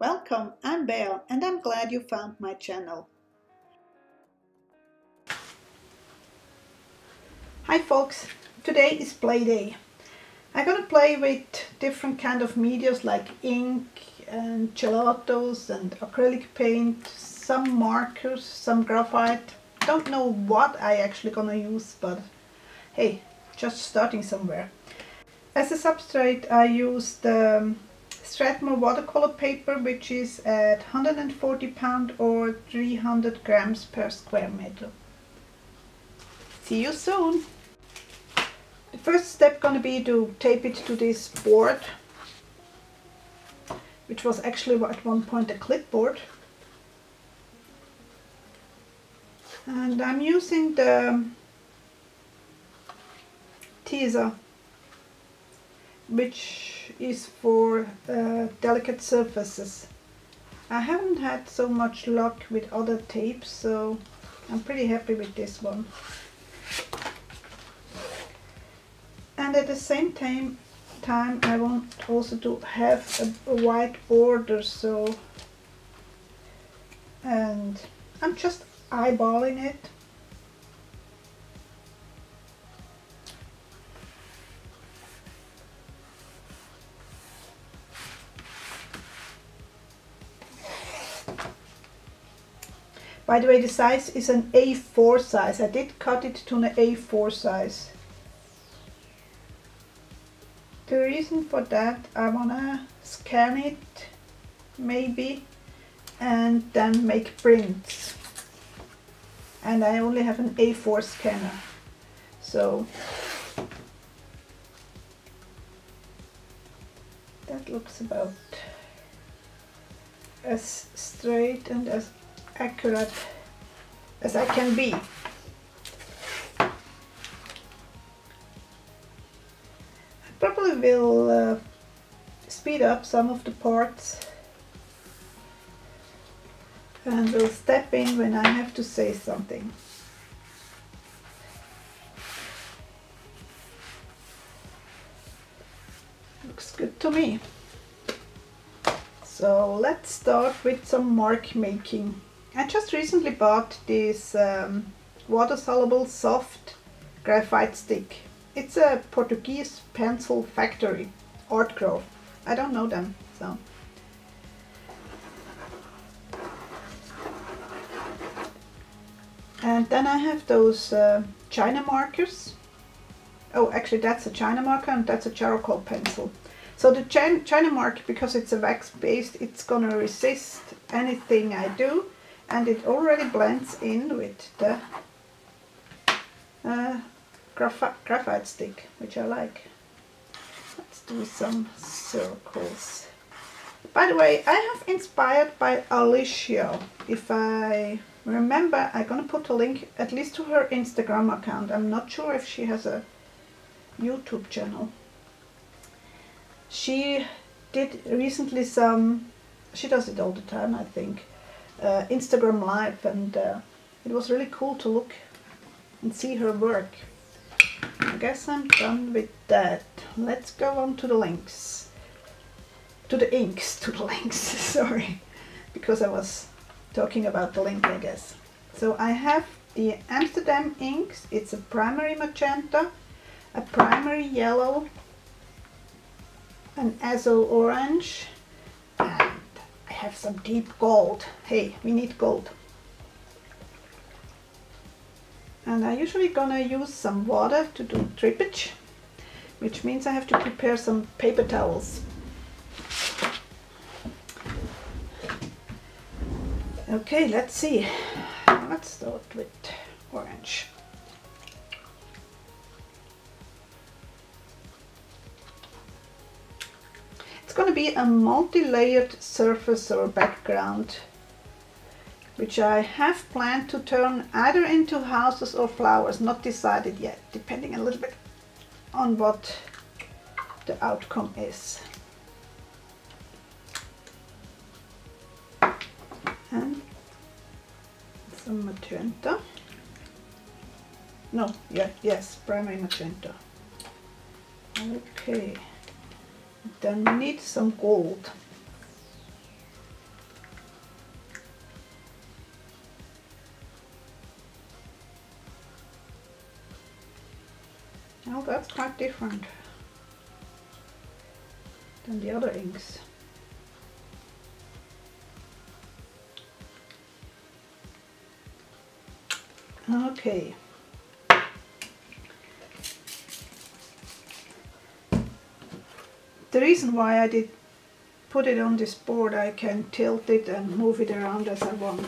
Welcome, I'm Bea and I'm glad you found my channel. Hi folks, today is play day. I'm gonna play with different kind of medias like ink and gelatos and acrylic paint, some markers, some graphite. Don't know what I actually gonna use, but hey, just starting somewhere. As a substrate I use the Strathmore watercolor paper which is at 140 pound or 300 grams per square meter. See you soon! The first step gonna be to tape it to this board which was actually at one point a clipboard and I'm using the tesa which is for uh, delicate surfaces. I haven't had so much luck with other tapes so I'm pretty happy with this one. And at the same time, time I want also to have a, a white border so and I'm just eyeballing it By the way, the size is an A4 size. I did cut it to an A4 size. The reason for that, I wanna scan it, maybe, and then make prints. And I only have an A4 scanner. So, that looks about as straight and as accurate as I can be. I probably will uh, speed up some of the parts and will step in when I have to say something. Looks good to me. So let's start with some mark making. I just recently bought this um, water-soluble soft graphite stick. It's a Portuguese pencil factory, ArtGraf. I don't know them, so. And then I have those uh, China markers. Oh, actually that's a China marker and that's a charcoal pencil. So the China, China marker, because it's a wax based, it's gonna resist anything I do and it already blends in with the uh, graphite, stick, which I like. Let's do some circles. By the way, I have inspired by Alicia. If I remember, I'm gonna put a link at least to her Instagram account. I'm not sure if she has a YouTube channel. She did recently some, she does it all the time I think, uh, Instagram live and uh, it was really cool to look and see her work. I guess I'm done with that. Let's go on to the links. To the inks, to the links, sorry. Because I was talking about the link, I guess. So I have the Amsterdam inks. It's a primary magenta, a primary yellow, an azo orange, have some deep gold. Hey, we need gold. And I'm usually gonna use some water to do drippage, which means I have to prepare some paper towels. Okay, let's see. Let's start with orange. Going to be a multi-layered surface or background which I have planned to turn either into houses or flowers, not decided yet, depending a little bit on what the outcome is. And some magenta. No, yeah, yes, primary magenta. Okay then we need some gold. Now that's quite different than the other inks. Okay. The reason why I did put it on this board, I can tilt it and move it around as I want.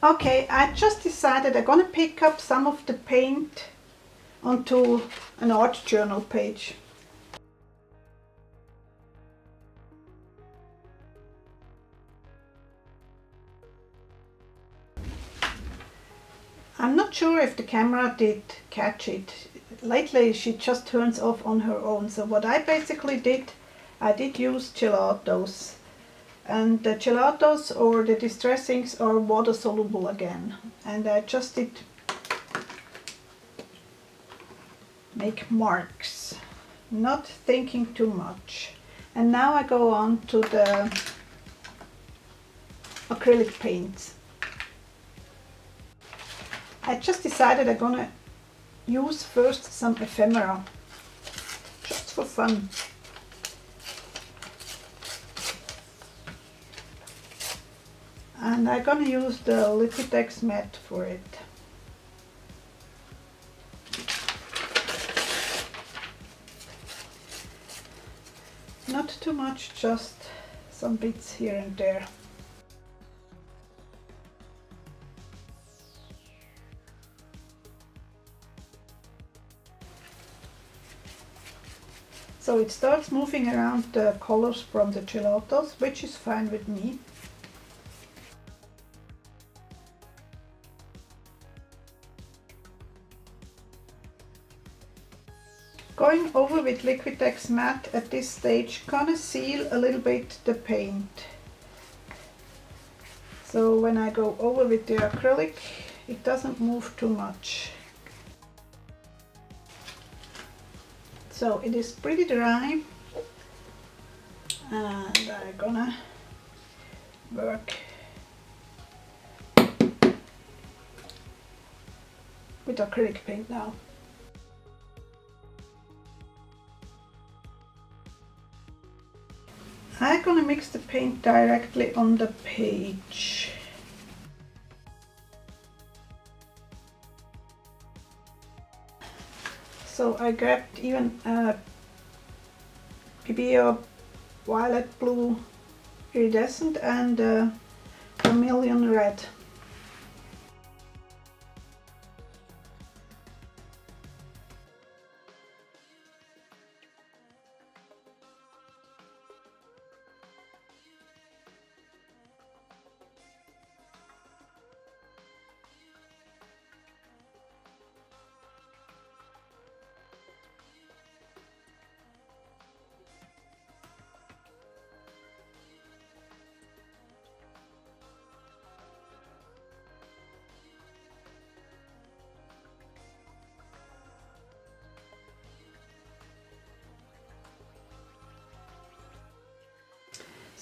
Okay, I just decided I'm gonna pick up some of the paint onto an art journal page. I'm not sure if the camera did catch it. Lately she just turns off on her own. So what I basically did, I did use gelatos and the gelatos or the distressings are water soluble again. And I just did make marks not thinking too much. And now I go on to the acrylic paints. I just decided I'm gonna use first some ephemera just for fun and I'm gonna use the Liquitex matte for it. Not too much, just some bits here and there. So it starts moving around the colors from the gelatos, which is fine with me. Going over with Liquitex matte at this stage gonna seal a little bit the paint. So when I go over with the acrylic it doesn't move too much. So it is pretty dry and I'm gonna work with acrylic paint now. Mix the paint directly on the page. So I grabbed even uh, a Pebeo violet blue iridescent and a vermilion red.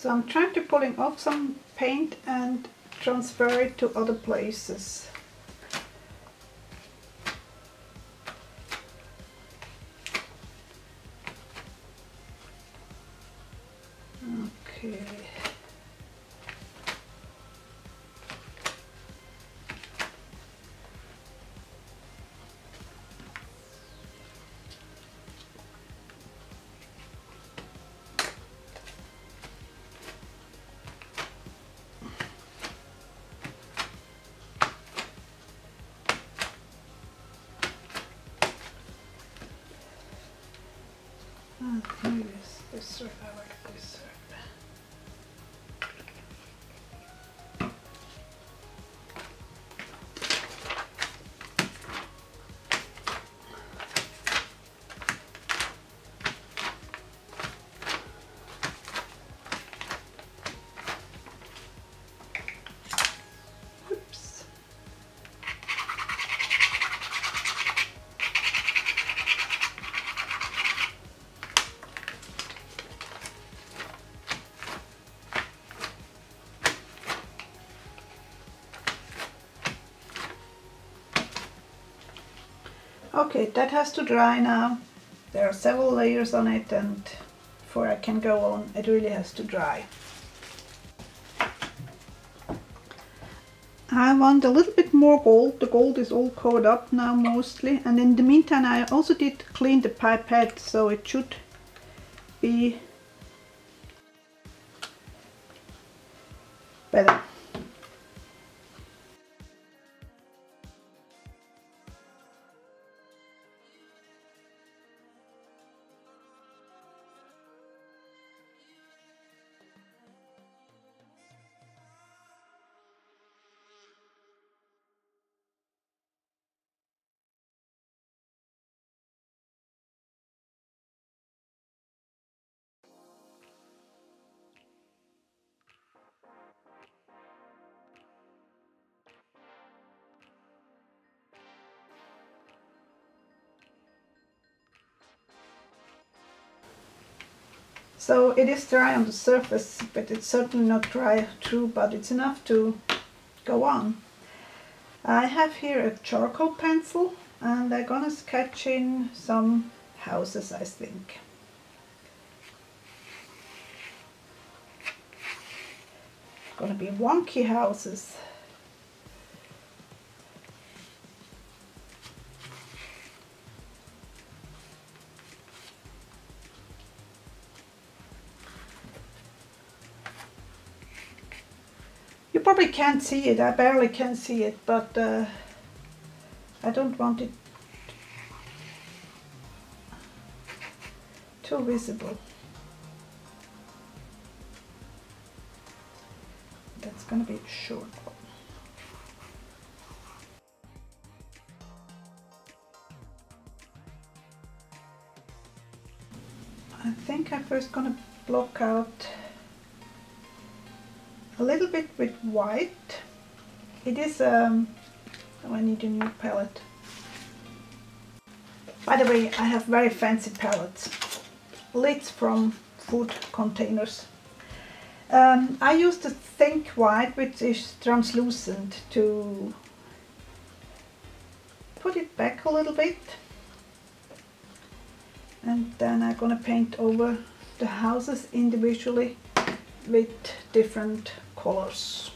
So I'm trying to pulling off some paint and transfer it to other places. Maybe it's this side, I like this side. Okay, that has to dry now. There are several layers on it and before I can go on, it really has to dry. I want a little bit more gold. The gold is all covered up now mostly. And in the meantime, I also did clean the pipette, so it should be better. So it is dry on the surface, but it's certainly not dry through, but it's enough to go on. I have here a charcoal pencil and I'm gonna sketch in some houses, I think. Gonna be wonky houses. Probably can't see it, I barely can see it, but uh, I don't want it too visible. That's gonna be short. I think I'm first gonna block out a little bit with white. It is, um, oh I need a new palette. By the way, I have very fancy palettes. Lids from food containers. Um, I use the zinc white, which is translucent, to put it back a little bit. And then I'm gonna paint over the houses individually with different colors.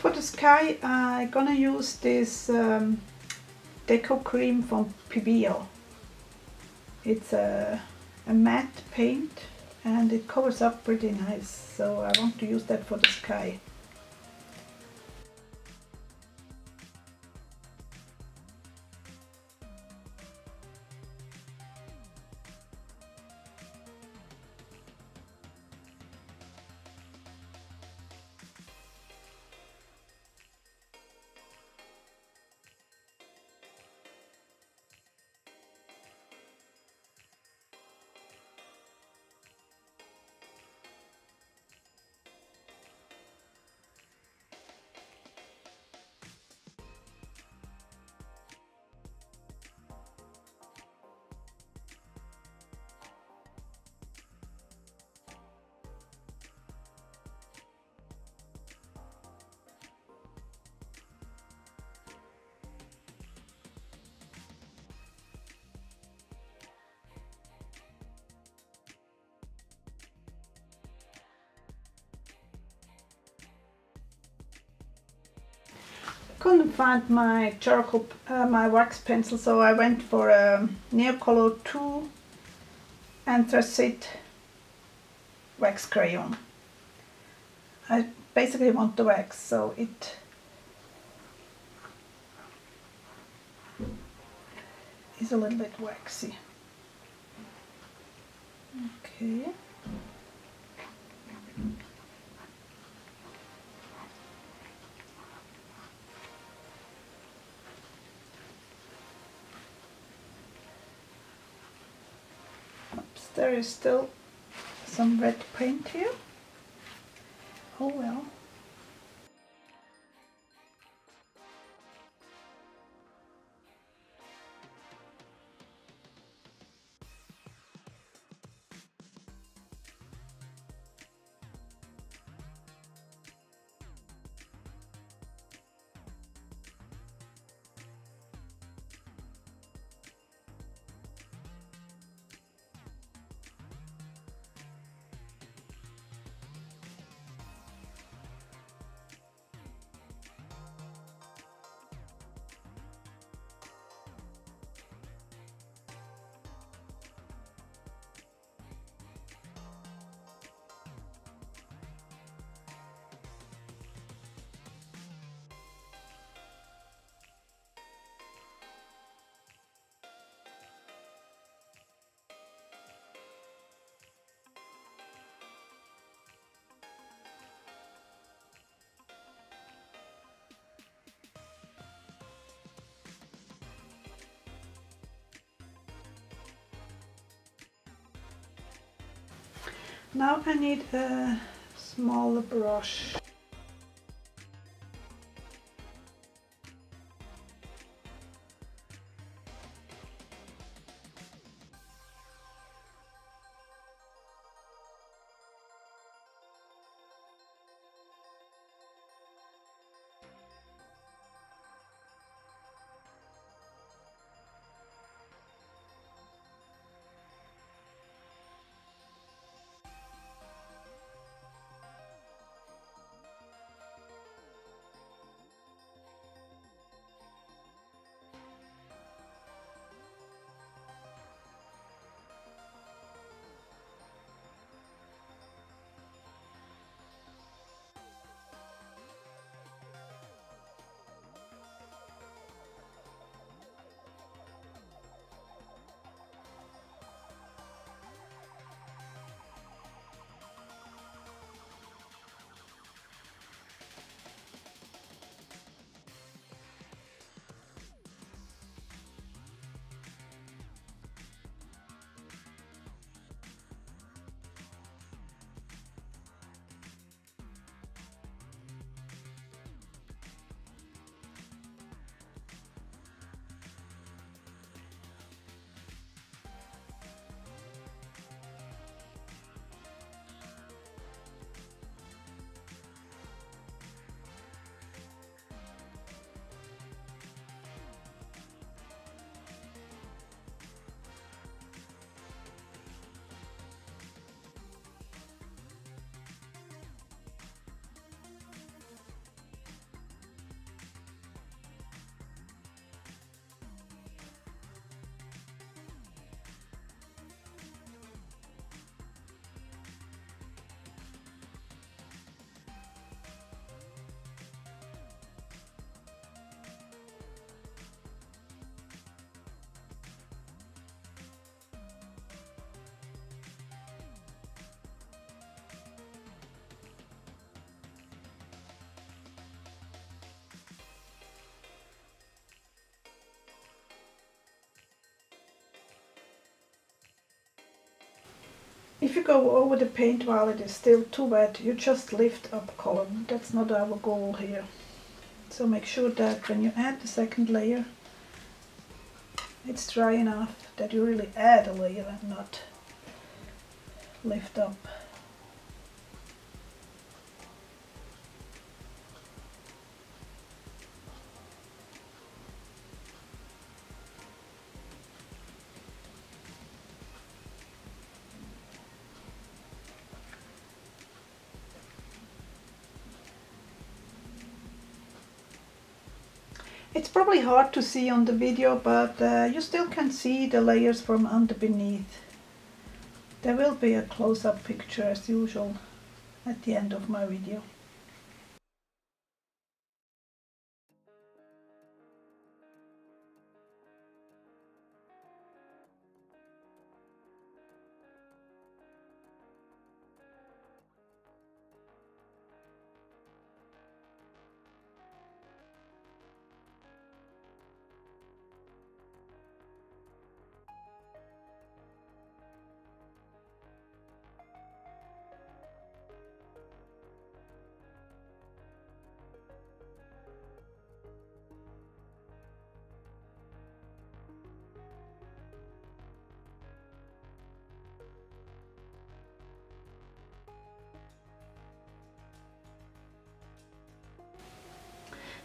For the sky, I'm gonna use this um, Deco Cream from Pebeo. It's a, a matte paint and it covers up pretty nice, so I want to use that for the sky. Couldn't find my charcoal, uh, my wax pencil, so I went for a Neocolor 2 Anthracite wax crayon. I basically want the wax, so it is a little bit waxy. Okay. There is still some red paint here. Oh well. Now I need a smaller brush. If you go over the paint while it is still too wet, you just lift up color. That's not our goal here. So make sure that when you add the second layer, it's dry enough that you really add a layer and not lift up. Probably hard to see on the video, but uh, you still can see the layers from under beneath. There will be a close-up picture as usual at the end of my video.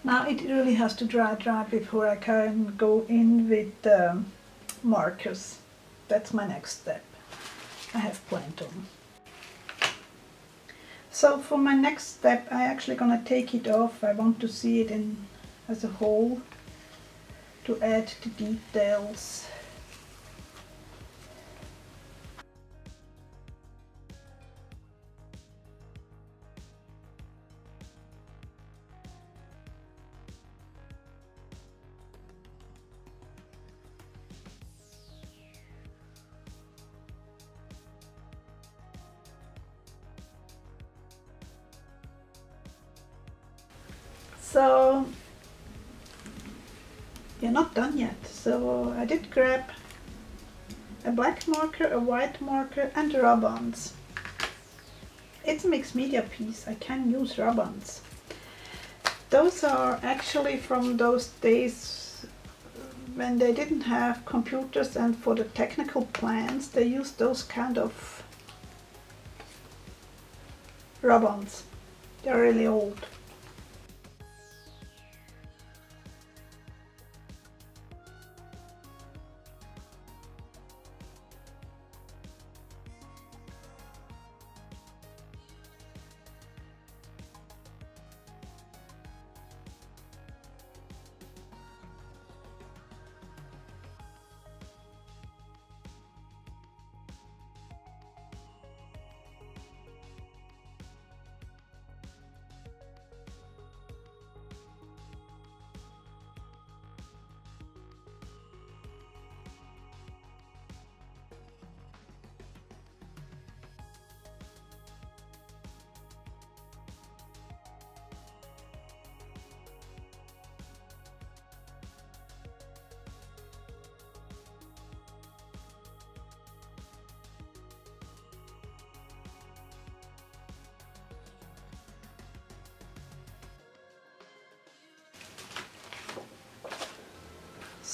Now it really has to dry dry before I can go in with um, markers. That's my next step. I have on. So for my next step I actually gonna take it off. I want to see it in as a whole to add the details. So you're not done yet. So I did grab a black marker, a white marker and rub-ons. It's a mixed media piece. I can use rub-ons. Those are actually from those days when they didn't have computers and for the technical plans they used those kind of rub-ons. They're really old.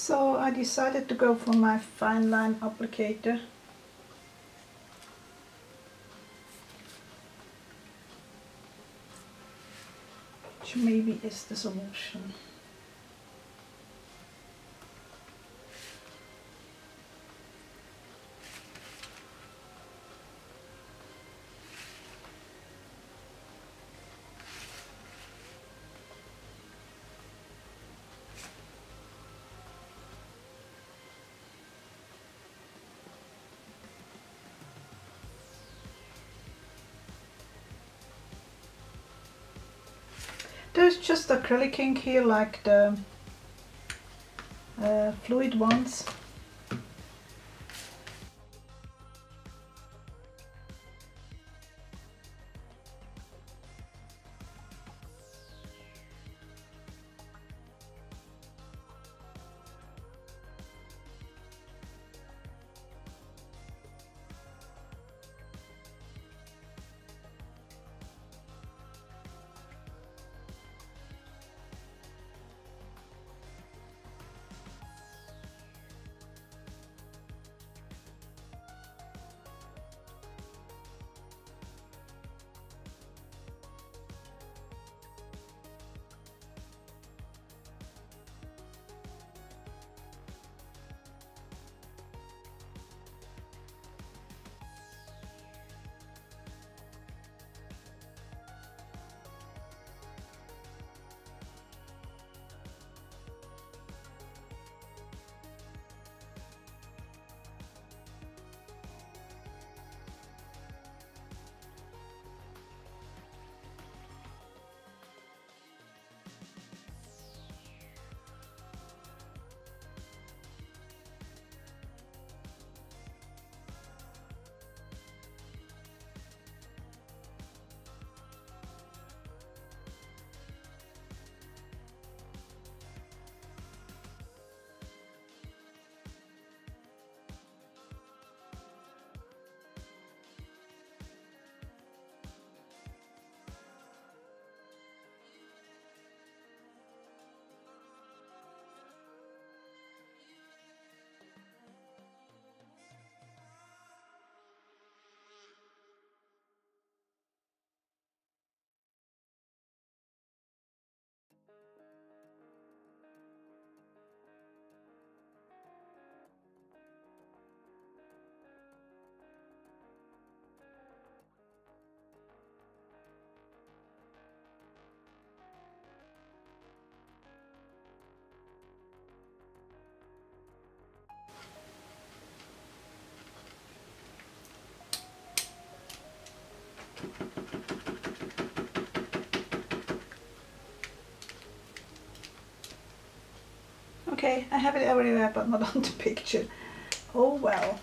So I decided to go for my fine line applicator. Which maybe is the solution. There's just acrylic ink here like the uh, fluid ones. Okay, I have it everywhere but not on the picture. Oh well.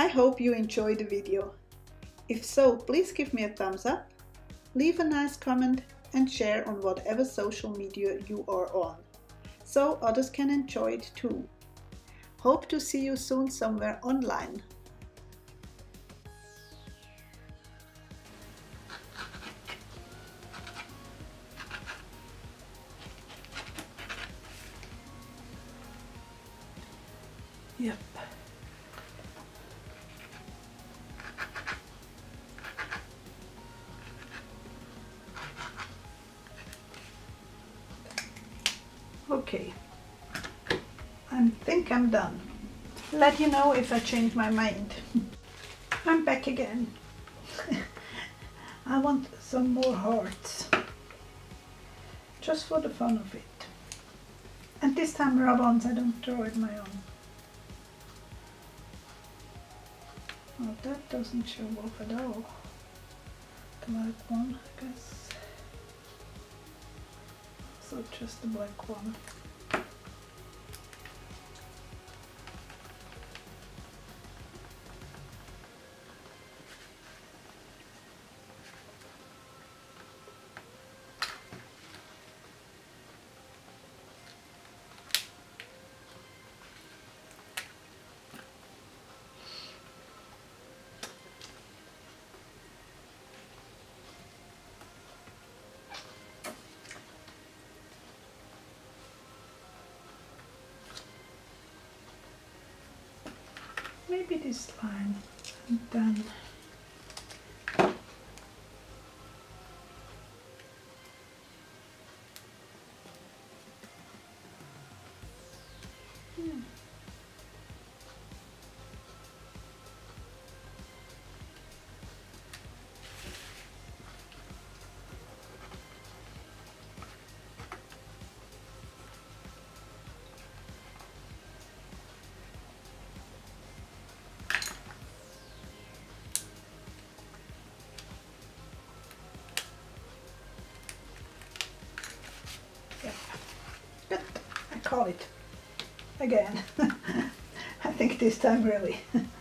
I hope you enjoyed the video. If so, please give me a thumbs up, leave a nice comment and share on whatever social media you are on, so others can enjoy it too. Hope to see you soon somewhere online. Done. Let you know if I change my mind. I'm back again. I want some more hearts. Just for the fun of it. And this time rub-ons, I don't draw it my own. Well, that doesn't show off at all. The black one, I guess so just the black one. Maybe this line and then call it again. I think this time really.